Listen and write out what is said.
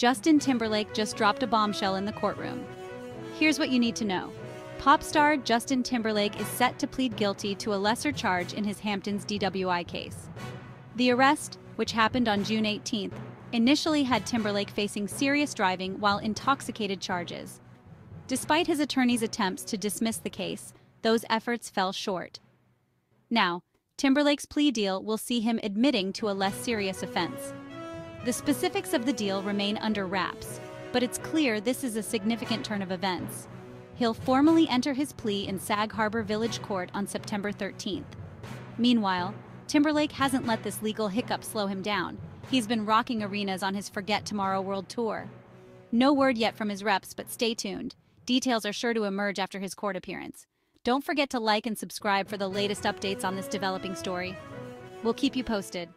Justin Timberlake just dropped a bombshell in the courtroom. Here's what you need to know. Pop star Justin Timberlake is set to plead guilty to a lesser charge in his Hamptons DWI case. The arrest, which happened on June 18th, initially had Timberlake facing serious driving while intoxicated charges. Despite his attorney's attempts to dismiss the case, those efforts fell short. Now, Timberlake's plea deal will see him admitting to a less serious offense. The specifics of the deal remain under wraps, but it's clear this is a significant turn of events. He'll formally enter his plea in Sag Harbor Village Court on September 13th. Meanwhile, Timberlake hasn't let this legal hiccup slow him down. He's been rocking arenas on his Forget Tomorrow World Tour. No word yet from his reps, but stay tuned. Details are sure to emerge after his court appearance. Don't forget to like and subscribe for the latest updates on this developing story. We'll keep you posted.